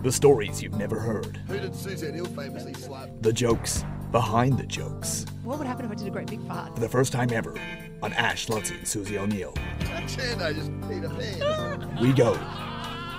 The stories you've never heard. Who did Susie O'Neill famously slap? The jokes behind the jokes. What would happen if I did a great big fart? For the first time ever on Ash, Luttsy, and Susie O'Neill, Chando just peed a pants. we go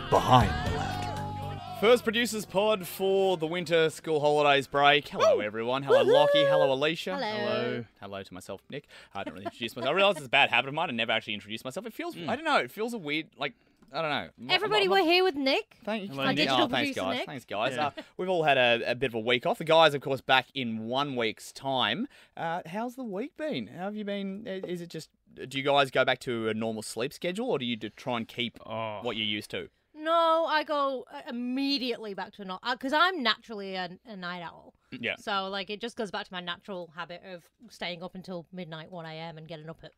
behind the laughter. First producers pod for the winter school holidays break. Hello, everyone. Hello, Lachie. Hello, Alicia. Hello. Hello. Hello to myself, Nick. I don't really introduce myself. I realize it's a bad habit of mine. I never actually introduce myself. It feels, I hmm. don't know, it feels a weird, like, I don't know. I'm- Everybody, I'm- we're here with Nick. Thank, Hello, thank Nick. Digital Oh, thanks, producer guys. Nick. Thanks, guys. Yeah. Uh, we've all had a, a bit of a week off. The guys, of course, back in one week's time. Uh, how's the week been? How have you been? Uh, Is it just? Do you guys go back to a normal sleep schedule, or do you do try and keep Oh. what you're used to? No, I go uh, immediately back to not because I'm naturally a, a night owl. Yeah. So like it just goes back to my natural habit of staying up until midnight, one a.m. and getting up at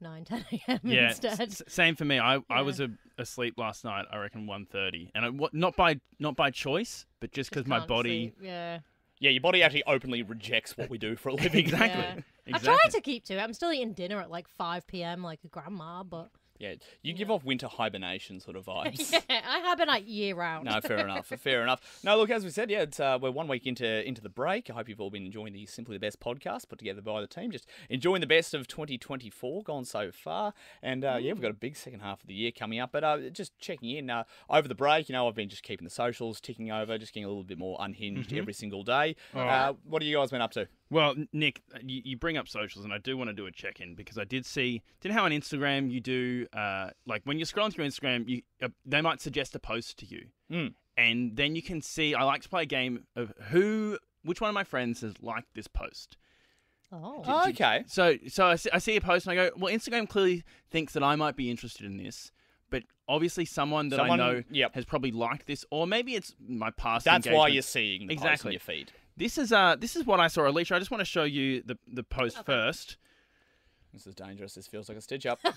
9, 10 a.m. Yeah, instead. s- same for me. I, I was a, asleep last night. I reckon 1.30. and I, wa- not by not by choice, but just because my body. sleep, Yeah. Yeah, your body actually openly rejects what we do for a living. Exactly. Yeah. I try to keep to it. I'm still eating dinner at like 5 p.m. like a grandma, but Yeah, you give off winter hibernation sort of vibes. yeah, I hibernate year round. No, fair enough. Fair enough. No, look, as we said, yeah, it's uh, we're one week into into the break. I hope you've all been enjoying the Simply the Best podcast put together by the team. Just enjoying the best of 2024 gone so far, and uh, yeah, we've got a big second half of the year coming up. But uh, just checking in uh, over the break, you know, I've been just keeping the socials ticking over, just getting a little bit more unhinged every single day. Uh, what have you guys been up to? Well, Nick, you, you bring up socials, and I do want to do a check in because I did see, did how on Instagram you do, uh, like when you're scrolling through Instagram, you uh, they might suggest a post to you, Mm. and then you can see. I like to play a game of who, which one of my friends has liked this post. Oh. okay. So, so I see, I see a post and I go, well, Instagram clearly thinks that I might be interested in this, but obviously someone that Someone- I know yep. has probably liked this, or maybe it's my past. That's why you're seeing the posts Exactly. on your feed. This is uh, this is what I saw, Alicia. I just want to show you the the post first. This is dangerous. This feels like a stitch up.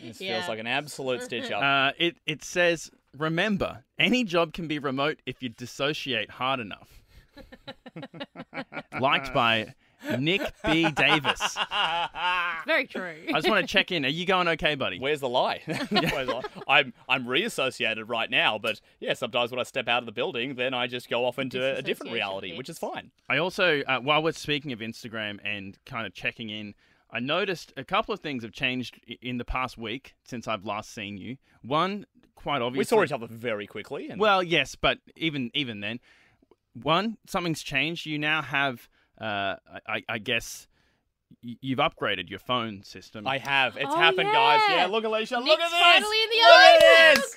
This Yeah. feels like an absolute stitch up. Uh, it it says, remember, any job can be remote if you dissociate hard enough. Liked by Nick B Davis. Very true. I just want to check in. Are you going okay, buddy? Where's the lie? Where's the lie? I'm I'm reassociated right now, but yeah, sometimes when I step out of the building, then I just go off into a different reality, which is fine. I also, uh, while we're speaking of Instagram and kind of checking in, I noticed a couple of things have changed in the past week since I've last seen you. One, quite obviously, We saw each other very quickly, and Well, yes, but even even then, one something's changed. You now have, uh, I, I guess, you've upgraded your phone system. I have. It's Oh, happened, guys. yeah. Yeah, look, Alicia, look at this. finally in the look at this.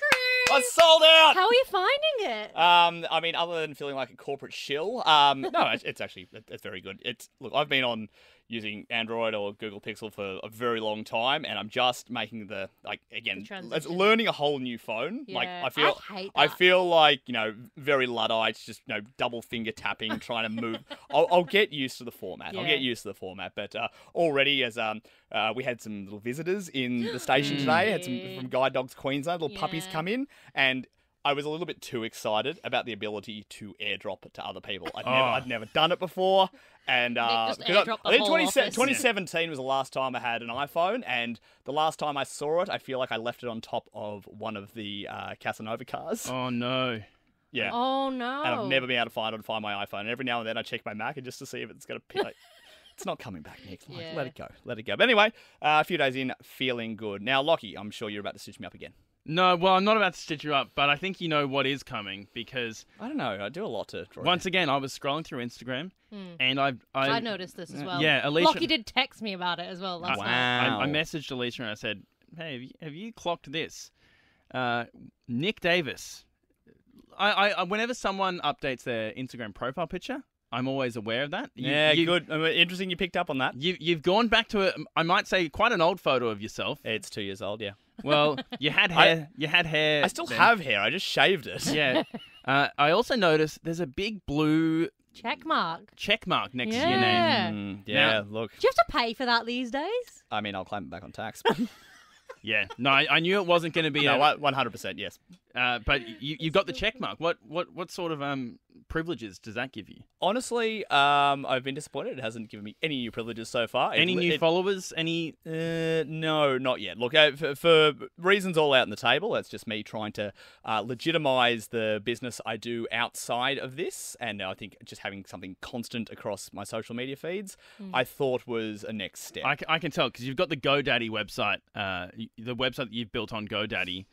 I sold out. How are you finding it? Um, I mean, other than feeling like a corporate shill, um, no, it's, it's actually it's very good. It's look, I've been on using Android or Google Pixel for a very long time, and I'm just making the like again, it's learning a whole new phone. Like Yeah, I feel, I hate I feel like you know, very luddite, just you know, double finger tapping, trying to move. I'll, I'll get used to the format. I'll get used to the format, but uh, already as um. Uh, we had some little visitors in the station today. Had some from Guide Dogs Queensland. Little puppies come in, and I was a little bit too excited about the ability to airdrop it to other people. I'd never, Oh. I'd never done it before, and uh, just 'cause I- the I think whole 20, 2017 was the last time I had an iPhone, and the last time I saw it, I feel like I left it on top of one of the uh, Casanova cars. oh no! Yeah. Oh no. And I've never been able to find it and find my iPhone. And every now and then I check my Mac and just to see if it's going to pick. Like, it's not coming back, Nick. Like, Yeah. Let it go. Let it go. But anyway, uh, a few days in, feeling good. Now, Lachie, I'm sure you're about to stitch me up again. No, well, I'm not about to stitch you up, but I think you know what is coming because I don't know. I do a lot to draw. once again, I was scrolling through Instagram and I, I, Hmm. I noticed this as well. Yeah, Alicia- Lachie did text me about it as well last Wow. night. I, I messaged Alicia and I said, "Hey, have you, have you clocked this?" Uh, Nick Davis. I, I, I, whenever someone updates their Instagram profile picture, I'm always aware of that. You- yeah, you- good. Uh, Interesting you picked up on that. You, you've gone back to a, I might say, quite an old photo of yourself. It's two years old, yeah. Well, you had I- hair. you had hair. I still then. have hair. I just shaved it. Yeah. Uh, I also noticed there's a big blue Check mark. check mark next to your name. Yeah. Mm, yeah, Now- look. Do you have to pay for that these days? I mean, I'll claim it back on tax. Yeah. No, I, I knew it wasn't going to be. no, a, one hundred percent, yes. uh, but you you got the check mark. What what what sort of um privileges does that give you? Honestly, um, I've been disappointed. It hasn't given me any new privileges so far. It Any li- new it- followers? Any? Uh, no, not yet. Look, uh, for, for reasons all out on the table, that's just me trying to uh, legitimize the business I do outside of this. And I think just having something constant across my social media feeds, I thought was a next step. I, c- I can tell because you've got the GoDaddy website, uh, y- the website that you've built on GoDaddy,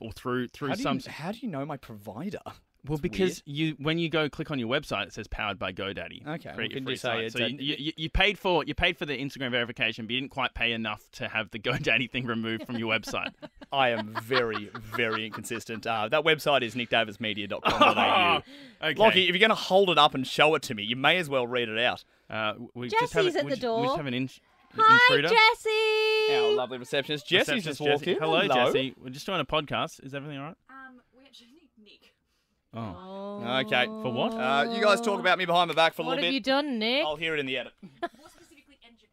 or through through how, some. you, how do you know my provider? well, because you when you go click on your website, it says powered by GoDaddy. Okay, Free- well, can free you say site. it's So a- you, you, you paid for you paid for the Instagram verification, but you didn't quite pay enough to have the GoDaddy thing removed from your website. I am very, very inconsistent. Uh, that website is nickdavismedia.com.au. okay. Lachie, if you're going to hold it up and show it to me, you may as well read it out. Uh, we just have Jesse's a- at we the just- We just door. have an in- Hi. Jesse. Our lovely receptionist. Jesse's just Jesse. walked in. Hello, Hello. Jesse. We're just doing a podcast. Is everything all right? Um, we actually need Nick. Oh. Okay. For what? Uh, you guys talk about me behind my back for a What little have bit. you done, Nick? I'll hear it in the edit. More specifically, engine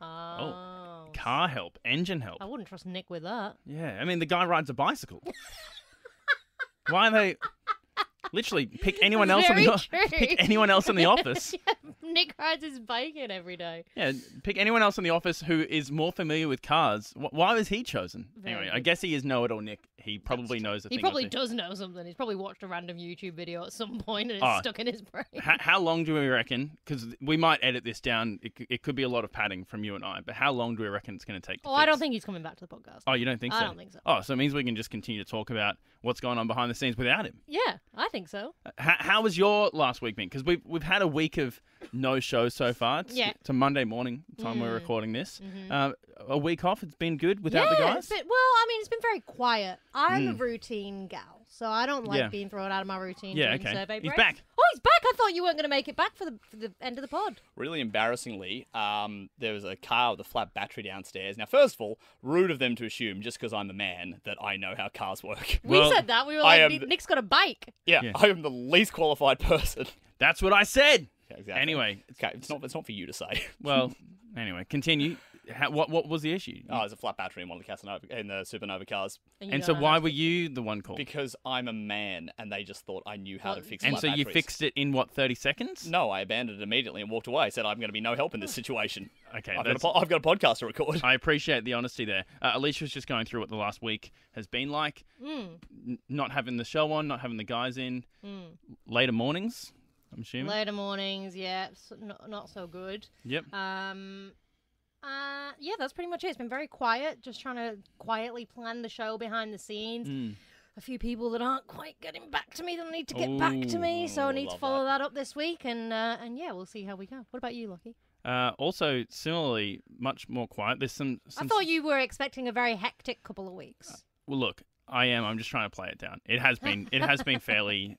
help. Oh. Car help, engine help. I wouldn't trust Nick with that. Yeah, I mean the guy rides a bicycle. Why are they? Literally, pick anyone else in the true. pick anyone else in the office. Nick rides his bike in every day. Yeah, pick anyone else in the office who is more familiar with cars. Why was he chosen? Very anyway, I guess he is know-it-all, Nick. He probably knows a He probably does know something. He's probably watched a random YouTube video at some point and it's Oh. stuck in his brain. How, how long do we reckon? Because we might edit this down. It, it could be a lot of padding from you and I. But how long do we reckon it's going to take? Oh, I don't think he's coming back to the podcast. Oh, you don't think I so? I don't think so. Oh, so it means we can just continue to talk about what's going on behind the scenes without him. Yeah, I think so. How, how was your last week been? Because we've we've had a week of no shows so far. It's, Yeah. it's a Monday morning time we're Mm. recording this. Mhm. Uh, a week off. It's been good without yeah, the guys. it's well, I mean, it's been very quiet. I'm a Mm. routine gal, so I don't like Yeah. being thrown out of my routine Yeah, during okay. survey He's break. back. Oh, he's back. I thought you weren't going to make it back for the for the end of the pod. Really embarrassingly, um, there was a car with a flat battery downstairs. Now, first of all, rude of them to assume just because I'm a man that I know how cars work. We said that. We were I like, am "Nick- the- Nick's got a bike. Yeah, Yeah. I am the least qualified person. That's what I said. Yeah, exactly. Anyway, okay, it's not. It's not for you to say. well, anyway, continue. How, what what was the issue? Oh, there's a flat battery in one of the Casanova in the Supernova cars you and so why were you the one called? because I'm a man, and they just thought I knew how to Well, fix. and flat so you fixed it in what thirty seconds? No, I abandoned it immediately and walked away. I Said I'm going to be no help in this situation. Okay, I've, got a, that's- po- I've got a podcast to record. I appreciate the honesty there. Uh, Alicia was just going through what the last week has been like. Mm, N- not having the show on, not having the guys in, mm. later mornings. I'm assuming. Later mornings, yeah, s not, not so good. Yep. Um, uh, yeah, that's pretty much it. It's been very quiet, just trying to quietly plan the show behind the scenes. Mm. A few people that aren't quite getting back to me that need to get back to me, so I need to follow that. up this week, and uh, and yeah, we'll see how we go. What about you, Lachie? Uh, also, similarly, much more quiet. There's some. I thought you were expecting a very hectic couple of weeks. Well, look, I am. I'm just trying to play it down. It has been. It has been fairly,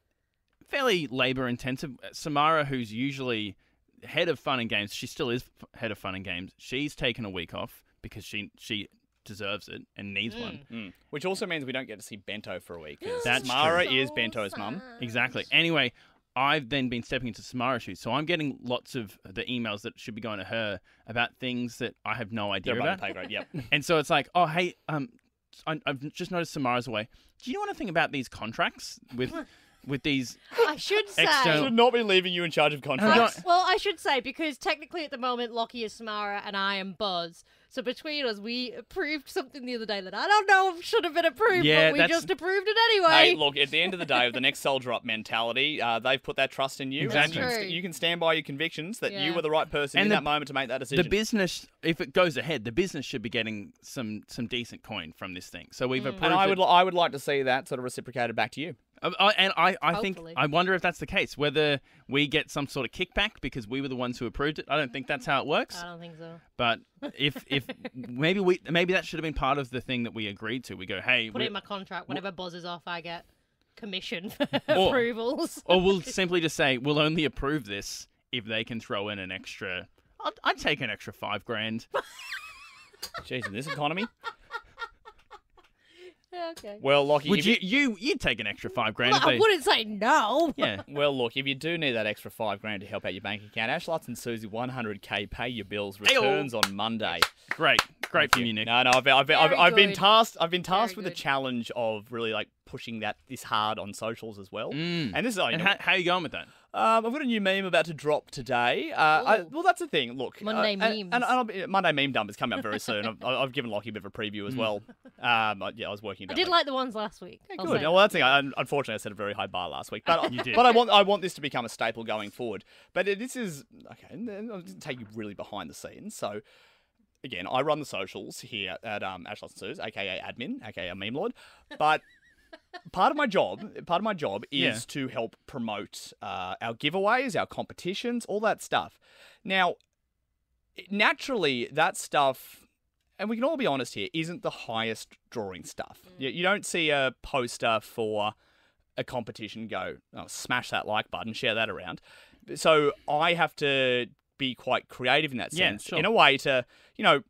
fairly labor intensive. Samara, who's usually head of fun and games, she still is head of fun and games. She's taken a week off because she she deserves it and needs one. Mm. Which also means we don't get to see Bento for a week. That's Mara true. is Bento's mum. Exactly. Anyway, I've then been stepping into Samara's shoes, so I'm getting lots of the emails that should be going to her about things that I have no idea They're about. the pay grade. Yep. And so it's like, oh, hey, um, I, I've just noticed Samara's away. Do you know anything about these contracts with with these? I should say. External- Should not be leaving you in charge of contracts. no, Well, I should say because technically at the moment Lachie is Samara and I am Buzz. So between us, we approved something the other day that I don't know if should have been approved, Yeah, but we that's- just approved it anyway. Hey, look, at the end of the day, with the next soldier up mentality, uh, they've put that trust in you. Exactly. You can, That's st- true. you can stand by your convictions that Yeah. you were the right person And in the- that moment to make that decision. the business, if it goes ahead, the business should be getting some some decent coin from this thing. So we've approved and I it. would, li- I would like to see that sort of reciprocated back to you. Uh, and I, I think I wonder if that's the case. Whether we get some sort of kickback because we were the ones who approved it. I don't think that's how it works. I don't think so. But if if maybe we maybe that should have been part of the thing that we agreed to. We go, hey, Put it in my contract. Whenever Buzz is off, I get commission for Or- approvals. or we'll simply just say we'll only approve this if they can throw in an extra. I'd, I'd take an extra five grand. Jeez, in this economy. Yeah, okay. Well, Lachie, Would you you you'd take an extra five grand? Well, if I they- wouldn't say no. Yeah. Well, look, if you do need that extra five grand to help out your bank account, Ash Lutz and Susie 100k pay your bills Hey-o. returns on Monday. Great, great from you, Nick. No, no, I've, I've, I've, I've been tasked. I've been tasked Very with the challenge of really like pushing that this hard on socials as well. Mm. And this is, I And know, how, how are you going with that? um, I've got a new meme about to drop today. Uh, I, well, that's the thing. Look, Monday uh, and- memes. and, and I'll be, Monday meme dump is coming up very soon. I've, I've given Lachie a bit of a preview Mm. as well. Um, I- yeah, I was working. I did my- like the ones last week. I'll Good. Well, that's the thing. I, unfortunately, I set a very high bar last week, but You did. but I want I want this to become a staple going forward. But this is okay. and then I'll just take you really behind the scenes. So. Again, I run the socials here at um, Ash Lots and Suze, aka admin, aka meme lord. But part of my job, part of my job is Yeah. to help promote uh, our giveaways, our competitions, all that stuff. Now, naturally, that stuff, and we can all be honest here, isn't the highest drawing stuff. You, you don't see a poster for a competition go, oh, smash that like button, share that around. So I have to be quite creative in that Yeah, sense, sure. in a way to, you know,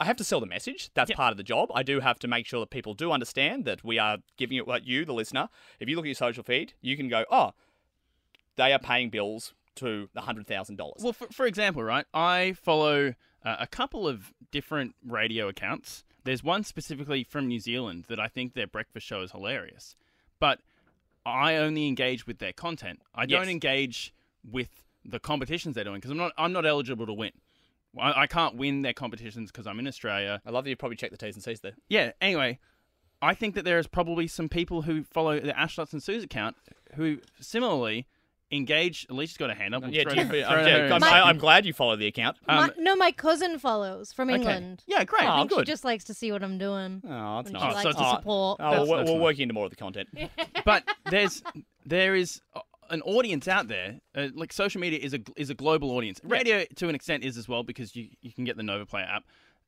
I have to sell the message. That's Yep. part of the job. I do have to make sure that people do understand that we are giving it what you, the listener. If you look at your social feed, you can go, oh, they are paying bills to the hundred thousand dollars. Well, for, for example, right, I follow uh, a couple of different radio accounts. There's one specifically from New Zealand that I think their breakfast show is hilarious, but I only engage with their content. I don't engage with the competitions they're doing because I'm not I'm not eligible to win. I, I can't win their competitions because I'm in Australia. I love that you probably checked the T's and C's there. Yeah. Anyway, I think that there is probably some people who follow the Ashlots and Sue's account who similarly engage. At least she's got a hand up. We'll Yeah, throw- you- throw I'm, her I'm, a- I- I'm glad you follow the account. Um, my, no, my cousin follows from okay. England. Yeah, great. I Oh, think good. she just likes to see what I'm doing. Oh, that's and nice. she Oh, likes so to it's- support. Oh, That's- we're, that's we're nice. working into more of the content. but there's there is an audience out there. Uh, like social media is a is a global audience. Radio to an extent is as well because you you can get the Nova Player app,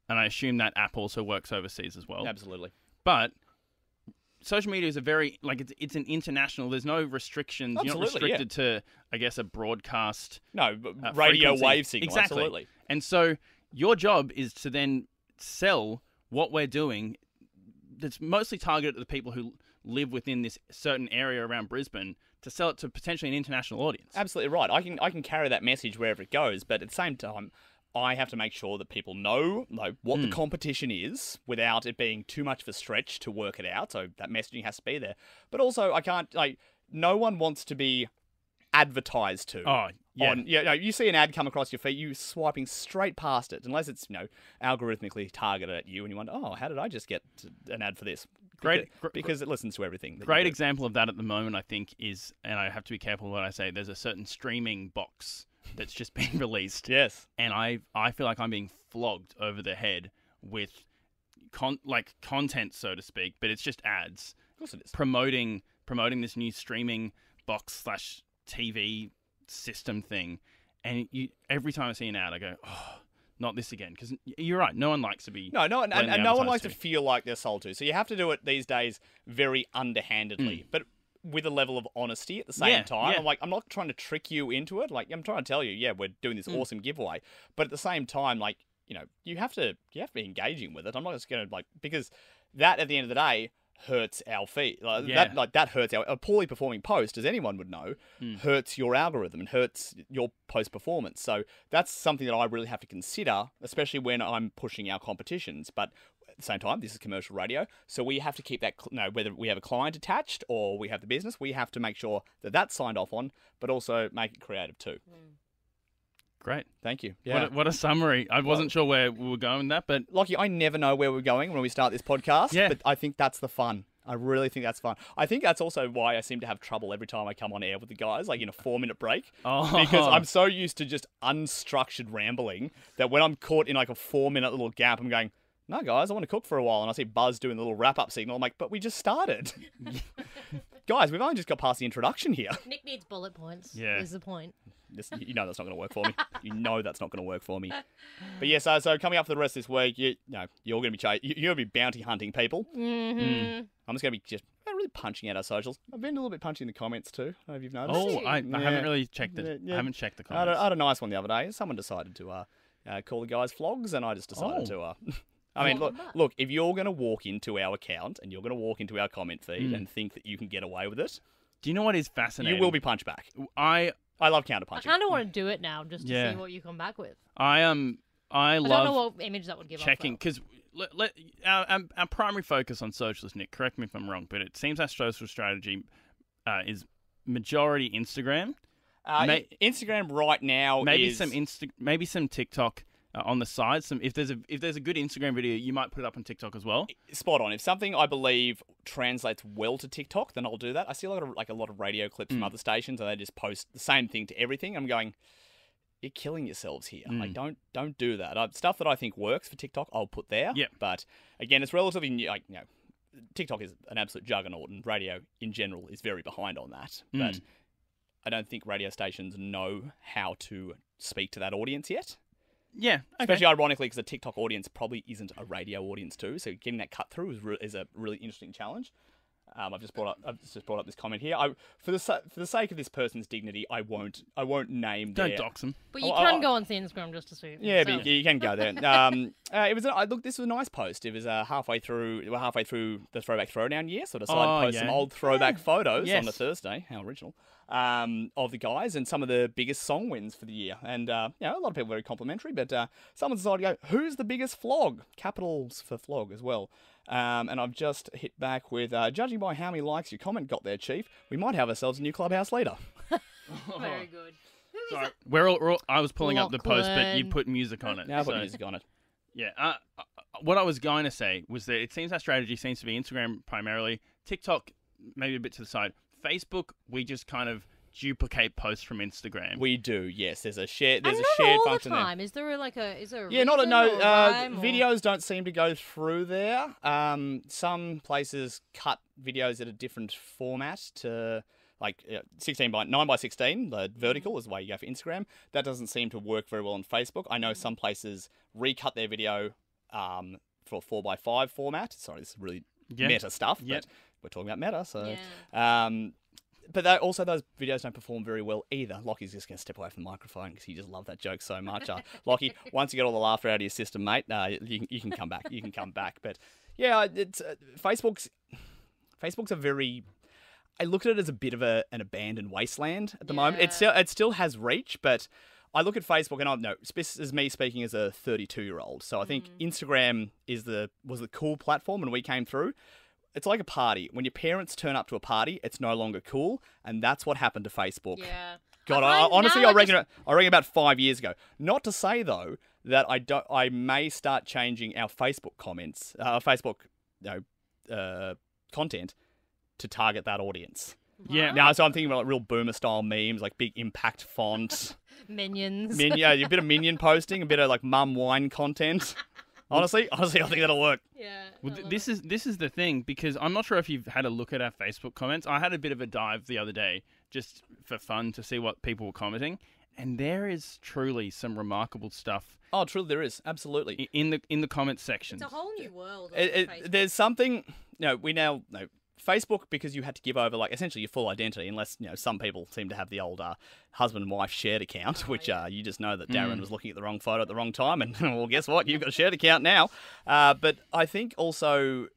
and I assume that app also works overseas as well. Absolutely. But social media is a very like it's it's an international. There's no restrictions. Absolutely, You're not Absolutely, yeah. restricted to I guess a broadcast No, uh, radio frequency. wave signal. Exactly. Absolutely. And so your job is to then sell what we're doing that's mostly targeted at the people who live within this certain area around Brisbane to sell it to potentially an international audience. Absolutely right. I can I can carry that message wherever it goes, but at the same time, I have to make sure that people know like what the hmm. competition is without it being too much of a stretch to work it out. So that messaging has to be there. But also, I can't like no one wants to be advertised to. Oh, yeah. On, yeah, no, you see an ad come across your feed, you swiping straight past it, unless it's you know algorithmically targeted at you, and you wonder, oh, how did I just get an ad for this? Great- because, because it listens to everything. Great example of that at the moment, I think, is, and I have to be careful what I say. There's a certain streaming box that's just been released, Yes. and I I feel like I'm being flogged over the head with con like content, so to speak, but it's just ads. Of course it is. promoting promoting this new streaming box slash TV system thing, and you every time I see an ad, I go, oh, not this again, because you're right. No one likes to be No, no, and, and, and no one likes to to. feel like they're sold to. So you have to do it these days very underhandedly, mm. but with a level of honesty at the same Yeah, time. yeah. I'm like, I'm not trying to trick you into it. Like, I'm trying to tell you, yeah, we're doing this mm. awesome giveaway, but at the same time, like, you know, you have to you have to be engaging with it. I'm not just going to like because that at the end of the day hurts our feed. Like, Yeah. That like that hurts our a poorly performing post, as anyone would know, Hmm. hurts your algorithm and hurts your post performance. So that's something that I really have to consider, especially when I'm pushing our competitions. But at the same time, this is commercial radio, so we have to keep that. cl- No, whether we have a client attached or we have the business, we have to make sure that that's signed off on, but also make it creative too. Great. Thank you. What, a, what a summary. I wasn't sure where we were going with that, but Lachie, I never know where we're going when we start this podcast, Yeah. but I think that's the fun. I really think that's fun. I think that's also why I seem to have trouble every time I come on air with the guys, like in a four minute break. Oh. Because I'm so used to just unstructured rambling that when I'm caught in like a four minute little gap, I'm going, no, guys, I want to cook for a while. And I see Buzz doing the little wrap up signal. I'm like, but we just started. guys, we've only just got past the introduction here. Nick needs bullet points. Yeah. Is the point. This, you know that's not going to work for me. You know that's not going to work for me. But yeah, so, so coming up for the rest of this week, you, no, you're going to be ch- you- you're going to be bounty hunting people. Mm-hmm. I'm just going to be just really punching at our socials. I've been a little bit punching the comments too. I don't know if you've noticed. oh, I, I Yeah. haven't really checked it. Yeah, yeah. I haven't checked the I had, comments. a, I had a nice one the other day. Someone decided to uh, uh, call the guys flogs, and I just decided Oh. to. Uh, I mean, look, look. If you're going to walk into our account and you're going to walk into our comment feed Hmm. and think that you can get away with it, Do you know what is fascinating? you will be punched back. I I love counter I kind of want to do it now just to Yeah. see what you come back with. I um I I love don't know what image that would give checking off. because let, let, our, our, our primary focus on socialist Nick. Correct me if I'm wrong, but it seems our social strategy uh, is majority Instagram. Uh, May- Instagram right now Maybe is some Insta, maybe some TikTok uh, on the side. Some if there's a if there's a good Instagram video, you might put it up on TikTok as well. spot on. If something I believe translates well to TikTok, then I'll do that. I see a lot of like a lot of radio clips Mm. from other stations, and they just post the same thing to everything. I'm going, you're killing yourselves here. Like, Mm. don't don't do that. Uh, stuff that I think works for TikTok, I'll put there. Yep. But again, it's relatively new. Like, you know, TikTok is an absolute juggernaut, and radio in general is very behind on that. But Mm. I don't think radio stations know how to speak to that audience yet. Yeah, okay. Especially ironically, because the TikTok audience probably isn't a radio audience too. So getting that cut through is, re- is a really interesting challenge. Um, I've just brought up I've just brought up this comment here. I, for the for the sake of this person's dignity, I won't I won't name Don't their, dox them. But you Oh, can oh, go on the Instagram just to see. Yeah, so- but you, you can go there. Um, uh, it was. A, I look. This was a nice post. It was uh, halfway through. We're halfway through the throwback throwdown year, so I decided Oh, to post some old throwback photos on Yes. the Thursday. How original. Um, of the guys and some of the biggest song wins for the year, and uh, you know a lot of people were very complimentary. But uh, someone decided to go, "Who's the biggest flog?" Capitals for flog as well. Um, and I've just hit back with, uh, judging by how many likes your comment got there, Chief, we might have ourselves a new clubhouse leader. Very good. Sorry, we're all, we're all, I was pulling up the post, but you Lachlan. put music on it. Now I've got so- music on it. Yeah. Uh, uh, what I was going to say was that it seems our strategy seems to be Instagram primarily, TikTok maybe a bit to the side. Facebook, we just kind of duplicate posts from Instagram. We do, yes. There's a share. There's and a shared all function the time. Is there like a is there a Yeah, not a no. Uh, rhyme or- videos don't seem to go through there. Um, some places cut videos at a different format to like uh, 16 by 9 by 16. The vertical is the way you go for Instagram. That doesn't seem to work very well on Facebook. I know some places recut their video um, for 4 by 5 format. Sorry, this is really Yeah. meta stuff, Yep. but we're talking about meta, so. Yeah. Um, but that, also, those videos don't perform very well either. Lachie's just going to step away from the microphone because he just loved that joke so much. Uh, Lachie, once you get all the laughter out of your system, mate, uh, you, can- you can come back. You can come back. But yeah, it's uh, Facebook's Facebook's a very. I look at it as a bit of a, an abandoned wasteland at the moment. It still it still has reach, but I look at Facebook and I no, this is me speaking as a 32 year old. So I think Instagram is the was the cool platform when we came through. It's like a party. When your parents turn up to a party, it's no longer cool, and that's what happened to Facebook. Yeah. God, I I, honestly, now I I reckon just- I reckon about five years ago. Not to say though that I don't. I may start changing our Facebook comments, uh, Facebook, you know, uh, content to target that audience. Yeah. Now, so I'm thinking about like real boomer style memes, like big impact font, Minions. min, yeah, a bit of minion posting, a bit of like mum wine content. Honestly, honestly, I think that'll work. yeah. Well, th- this is this is the thing because I'm not sure if you've had a look at our Facebook comments. I had a bit of a dive the other day just for fun to see what people were commenting, and there is truly some remarkable stuff Oh, truly, there is absolutely. in the in the comment section. It's a whole new world. it, it, there's something you know we now no Facebook because you had to give over like essentially your full identity unless you know some people seem to have the old uh, husband and wife shared account which uh, you just know that Darren was looking at the wrong photo at the wrong time and well guess what? You've got a shared account now. Uh, but I think also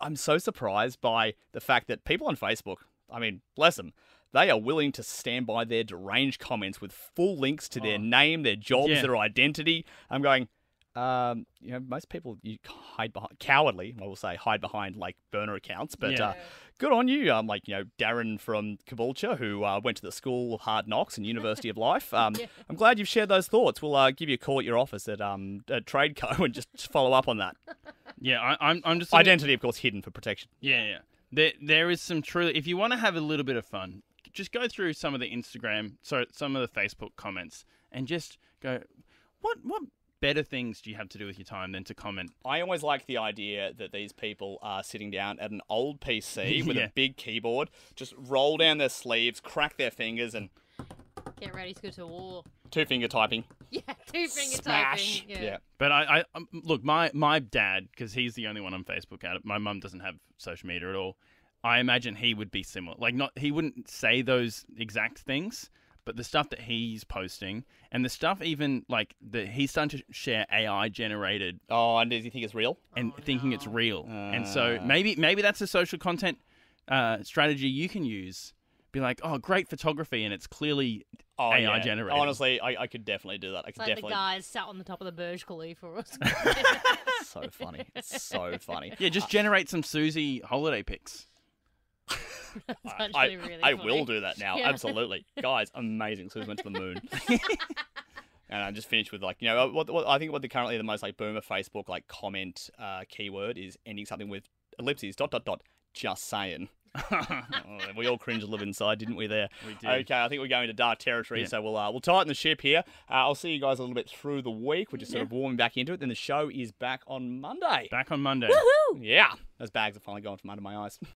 I'm so surprised by the fact that people on Facebook I mean bless them they are willing to stand by their deranged comments with full links to their name, their jobs, Yeah. their identity. I'm going, um, you know, most people you hide behind cowardly. I will say hide behind like burner accounts, but Yeah. uh, good on you. Um, like you know, Darren from Caboolture, who uh, went to the School of Hard Knocks and University of Life. Um, I'm glad you've shared those thoughts. We'll uh, give you a call at your office at um at Tradeco and just follow up on that. yeah, I, I'm I'm just Identity, of course, hidden for protection. Yeah, yeah. There, there is some truly. If you want to have a little bit of fun, just go through some of the Instagram, so some of the Facebook comments, and just go, what, what better things do you have to do with your time than to comment? I always like the idea that these people are sitting down at an old PC with Yeah. a big keyboard, just roll down their sleeves, crack their fingers, and Get ready to go to war. two finger typing. Yeah, two finger Smash. typing. Yeah. yeah. But I, I um, look, my my dad, because he's the only one on Facebook. at it. my mum doesn't have social media at all. I imagine he would be similar. Like, not he wouldn't say those exact things, but the stuff that he's posting and the stuff even like that he's starting to share AI generated Oh, and does he think it's real? and thinking it's real. and so Ah. maybe maybe that's a social content uh, strategy you can use be like, "Oh, great photography," and it's clearly Oh, AI yeah. generated. Honestly, I, I could definitely do that. I It's could like the definitely. guys sat on the top of the Burj Khalifa or something. So funny. It's so funny. yeah, just generate some Susie holiday pics. That's I, really I funny. will do that now. Yeah. Absolutely, guys, amazing. Suze went to the moon. And I just finished with like you know what, what I think what the currently the most like boomer Facebook like comment uh, keyword is ending something with ellipses dot dot dot just saying. Oh, we all cringe a little inside, didn't we? There. We did. Okay, I think we're going to dark territory, Yeah. so we'll uh, we'll tighten the ship here. Uh, I'll see you guys a little bit through the week. We're just sort of warming back into it. Then the show is back on Monday. Back on Monday. Yeah, those bags are finally gone from under my eyes.